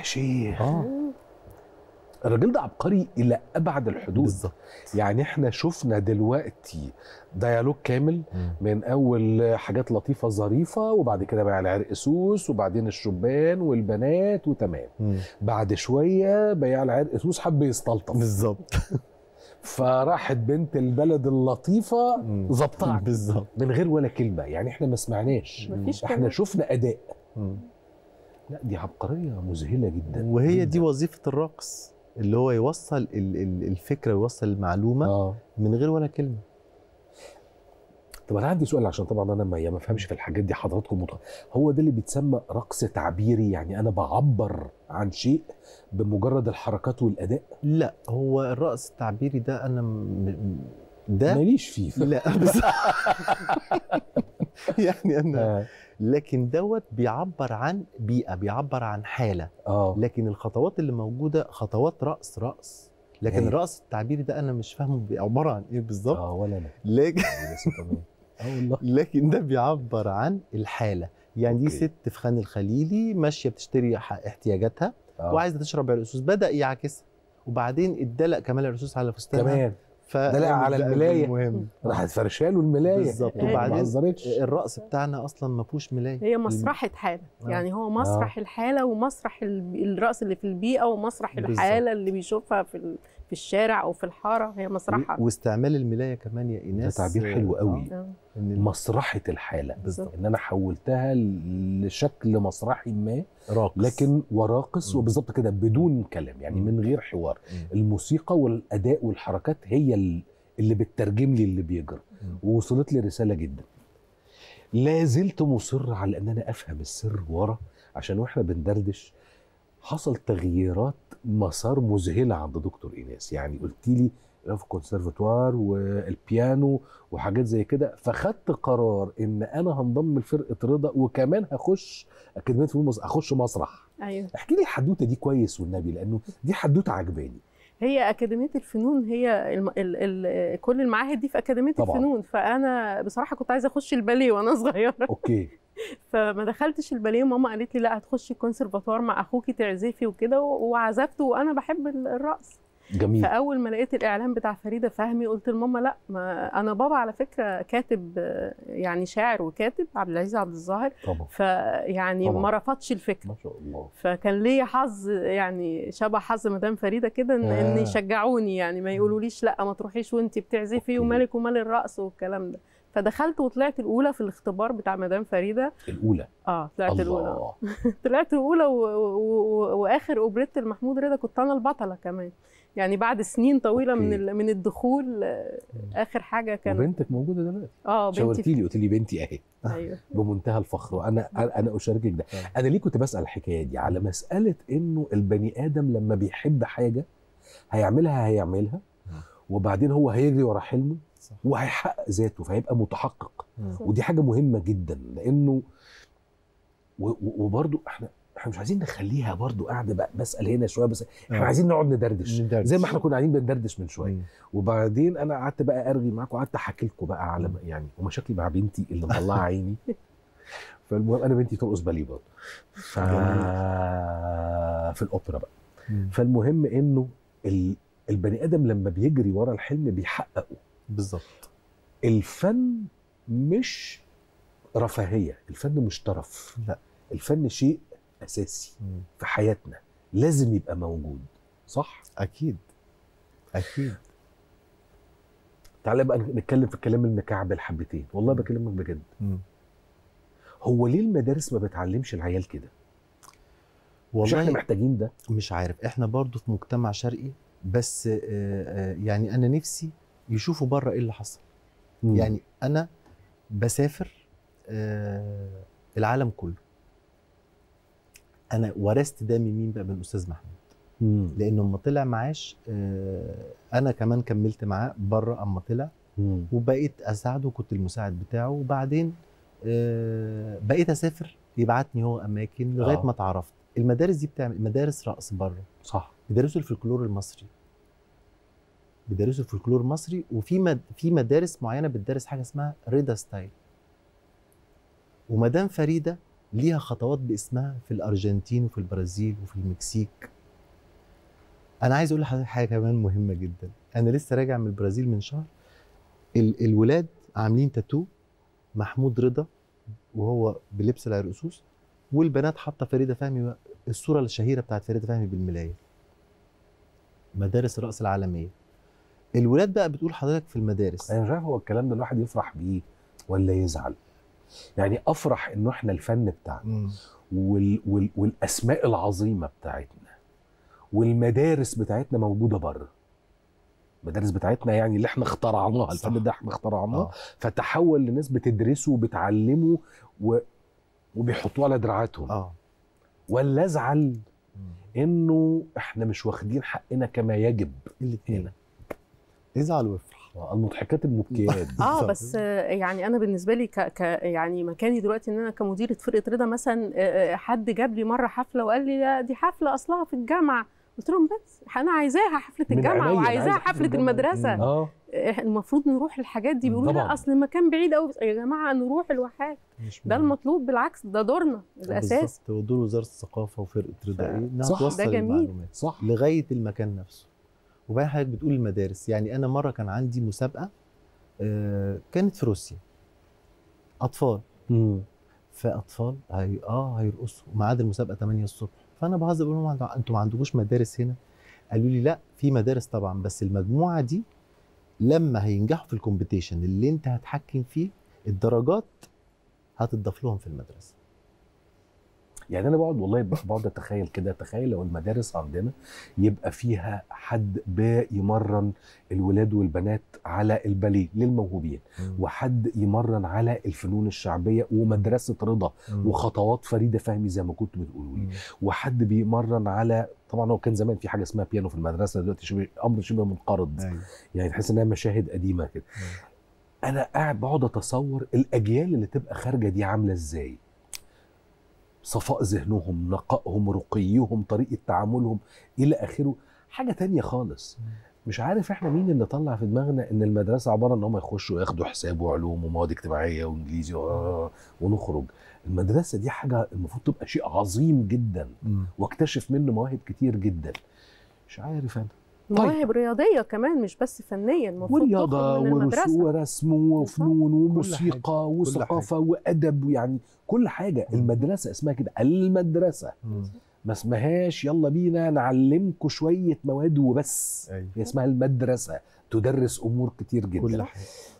يا شيخ. آه. الراجل ده عبقري إلى أبعد الحدود. بالظبط. يعني إحنا شفنا دلوقتي ديالوج كامل من أول حاجات لطيفة ظريفة وبعد كده بقى العرق سوس وبعدين الشبان والبنات وتمام. مم. بعد شوية بياع العرق سوس حب يستلطف. بالظبط. فراحت بنت البلد اللطيفة مم. ظبطها بالظبط. من غير ولا كلمة. يعني إحنا ما سمعناش. مفيش إحنا. شفنا أداء. مم. لا دي عبقرية مذهلة جدا. وهي دي جداً. وظيفة الراقص اللي هو يوصل ال- ال- الفكرة ويوصل المعلومة آه. من غير ولا كلمة. طب أنا عندي سؤال عشان طبعا أنا ما ما فهمش في الحاجات دي حضراتكم مط... هو ده اللي بيتسمى رقص تعبيري؟ يعني أنا بعبر عن شيء بمجرد الحركات والأداء؟ لا هو الرقص التعبيري ده أنا م... ده ماليش فيه. لا بس يعني أنا آه. لكن دوت بيعبر عن بيئة بيعبر عن حالة. آه. لكن الخطوات اللي موجودة خطوات رقص رقص لكن هي. الرقص التعبيري ده أنا مش فاهمه عبارة عن إيه بالظبط؟ آه ولا أنا. لكن والله. لكن ده بيعبر عن الحالة. يعني دي أوكي. ست في خان الخليلي ماشية بتشتري احتياجاتها آه. وعايزة تشرب عرقسوس بدأ يعكسها وبعدين ادلق كمال العرقسوس على فستانها. كمان. ف دلق على ده الملاية. المهم راحت فرشاله الملاية بالظبط. ما وبعدين الرقص بتاعنا أصلا ما فيهوش ملاية هي مسرحة حالة آه. يعني هو مسرح الحالة ومسرح ال- الرقص اللي في البيئة ومسرح. الحالة اللي بيشوفها في ال- في الشارع أو في الحارة هي مسرحها و- واستعمال الملاية كمان يا إيناس تعبير حلو قوي. آه. إن ال- مسرحة الحالة بالظبط إن أنا حولتها لشكل مسرحي ما راقص لكن وراقص. وبالظبط كده بدون كلام يعني مم. من غير حوار مم. الموسيقى والأداء والحركات هي ال- اللي بتترجم لي اللي بيجرى. ووصلت لي رسالة جدا لا زلت مصر على أن أنا أفهم السر ورا عشان وإحنا بندردش حصل تغييرات مسار مذهلة عند دكتور إيناس. يعني قلت لي في الكونسرفتوار والبيانو وحاجات زي كده. فخدت قرار إن أنا هنضم لفرقة رضا وكمان هخش أكاديمية فنون مصر هخش مسرح. أيوه. احكي لي الحدوتة دي كويس والنبي لأنه دي حدوتة عجباني. هي أكاديمية الفنون هي الم... ال... ال... كل المعاهد دي في أكاديمية طبعاً. الفنون. فأنا بصراحة كنت عايزة أخش الباليه وأنا صغيرة. أوكي. فما دخلتش الباليه وماما قالت لي لا هتخشي الكونسرفاتوار مع أخوكي تعزفي وكده وعزفت وأنا بحب ال- الرقص. جميل. فأول ما لقيت الإعلان بتاع فريدة فهمي قلت لماما لا ما أنا بابا على فكرة كاتب يعني شاعر وكاتب عبد العزيز عبد الظاهر فيعني. ما رفضش الفكرة. ما شاء الله. فكان ليا حظ يعني شبه حظ مدام فريدة كده إن آه. ان يشجعوني يعني ما يقولوليش لا ما تروحيش وانت بتعزفي. ومالك ومال الرقص والكلام ده. فدخلت وطلعت الأولى في الاختبار بتاع مدام فريدة. الأولى. آه طلعت الأولى. طلعت الأولى و... و... و... وآخر أوبريت المحمود رضا كنت أنا البطلة كمان. يعني بعد سنين طويلة من أوكي. ال... من الدخول آه، آخر حاجة كان وبنتك موجودة دلوقتي. آه بنتي شاورتي لي قلت لي بنتي أهي. أيوه. بمنتهى الفخر. وأنا أنا أشاركك ده. طبعاً. أنا ليه كنت بسأل الحكاية دي؟ على مسألة إنه البني آدم لما بيحب حاجة هيعملها هيعملها. وبعدين هو هيجري ورا حلمه. وهيحقق ذاته فهيبقى متحقق. ودي حاجة مهمة جدا. لأنه و- و- وبرضو إحنا إحنا مش عايزين نخليها برضو قاعدة بقى بسأل هنا شوية بس إحنا آه. عايزين نقعد ندردش ندردش. زي ما إحنا كنا قاعدين بندردش من شوية. وبعدين أنا قعدت بقى أرغي معاكم وقعدت أحكي لكم بقى على. يعني ومشاكلي مع بنتي اللي مطلعة عيني فالمهم أنا بنتي ترقص باليه برضه ف... في الأوبرا بقى مم. فالمهم إنه ال... البني آدم لما بيجري ورا الحلم بيحققه بالظبط الفن مش رفاهية الفن مش ترف لا الفن شيء اساسي مم. في حياتنا. لازم يبقى موجود صح؟ أكيد. أكيد. تعالى بقى نتكلم في الكلام المكعبل حبتين والله بكلمك بجد. مم. هو ليه المدارس ما بتعلمش العيال كده؟ مش إحنا والله محتاجين ده. مش عارف. إحنا برضو في مجتمع شرقي بس آه، آه، يعني أنا نفسي يشوفوا بره إيه اللي حصل. يعني أنا بسافر آه، العالم كله. أنا ورثت ده من مين بقى من أستاذ محمود؟ مم. لأنه لما طلع معاش آه، أنا كمان كملت معاه بره أما طلع. وبقيت أساعده كنت المساعد بتاعه. وبعدين آه، بقيت أسافر يبعتني هو أماكن لغاية آه. ما اتعرفت. المدارس دي بتعمل مدارس رقص بره. صح. بيدرسوا الفلكلور المصري. بيدرسوا الفلكلور المصري وفي مد... في مدارس معينة بتدرس حاجة اسمها رضا style. ومدام فريدة ليها خطوات باسمها في الأرجنتين وفي البرازيل وفي المكسيك. أنا عايز أقول لحضرتك حاجة كمان مهمة جدا. أنا لسه راجع من البرازيل من شهر. ال- الولاد عاملين تاتو محمود رضا وهو بلبس العرقسوس والبنات حاطة فريدة فهمي الصورة الشهيرة بتاعت فريدة فهمي بالملاية. مدارس الرقص العالمية. الولاد بقى بتقول حضرتك في المدارس. أنا مش عارف هو الكلام ده الواحد يفرح بيه ولا يزعل. يعني أفرح إنه إحنا الفن بتاعنا. وال وال والأسماء العظيمة بتاعتنا والمدارس بتاعتنا موجودة بره المدارس بتاعتنا يعني اللي إحنا اخترعناها. الفن ده إحنا اخترعناه آه. فتحول لناس بتدرسه وبتعلمه و... وبيحطوه على دراعاتهم آه ولا ازعل. إنه إحنا مش واخدين حقنا كما يجب الاثنين هنا. ازعل وافرح المضحكات المبكيات آه. بس آه، يعني أنا بالنسبة لي ك... ك يعني مكاني دلوقتي إن أنا كمديرة فرقة رضا مثلا آه، آه، حد جاب لي مرة حفلة وقال لي لا دي حفلة أصلها في الجامعة قلت لهم بس أنا عايزاها حفلة الجامعة وعايزاها عايز حفلة. المدرسة. آه آه، المفروض نروح الحاجات دي بيقولوا. لا أصل المكان بعيد قوي يا جماعة نروح الواحات ده. المطلوب بالعكس ده دورنا الأساس بالظبط ودور وزارة الثقافة وفرقة رضا ف- إيه صح. ده جميل. صح لغاية المكان نفسه وبعدين حضرتك بتقول المدارس. يعني أنا مرة كان عندي مسابقة آه، كانت في روسيا. أطفال. مم. فأطفال هي آه هيرقصوا ميعاد المسابقة 8 الصبح. فأنا بهزر بقول لهم "عند- أنتوا ما عندكوش مدارس هنا؟ قالوا لي لا في مدارس طبعا بس المجموعة دي لما هينجحوا في الكومبيتيشن اللي أنت هتحكم فيه الدرجات هتضاف لهم في المدرسة. يعني أنا بقعد والله بقعد أتخيل كده تخيل لو المدارس عندنا يبقى فيها حد بيمرن الولاد والبنات على الباليه للموهوبين وحد يمرن على الفنون الشعبية ومدرسة رضا وخطوات فريدة فهمي زي ما كنتوا بتقولوا لي. وحد بيمرن على طبعا هو كان زمان في حاجة اسمها بيانو في المدرسة دلوقتي شبه أمر شبه منقرض أيوه. يعني تحس إنها مشاهد قديمة كده. أنا قاعد بقعد أتصور الأجيال اللي تبقى خارجة دي عاملة إزاي؟ صفاء ذهنهم نقائهم رقيهم طريقة تعاملهم إلى آخره. حاجة تانية خالص. مش عارف إحنا مين اللي طلع في دماغنا إن المدرسة عبارة إن هم يخشوا ياخدوا حساب وعلوم ومواد اجتماعية وإنجليزي ونخرج. المدرسة دي حاجة المفروض تبقى شيء عظيم جدا. واكتشف منه مواهب كتير جدا. مش عارف أنا. مواهب رياضية كمان مش بس فنية المفروض ورياضه ورسم وفنون وموسيقى وثقافة وأدب يعني كل حاجة. مم. المدرسة اسمها كده المدرسة. مم. ما اسمهاش يلا بينا نعلمكم شوية مواد وبس. أيوه. هي اسمها المدرسة تدرس أمور كتير جدا. كل حاجة.